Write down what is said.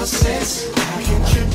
no. I can trip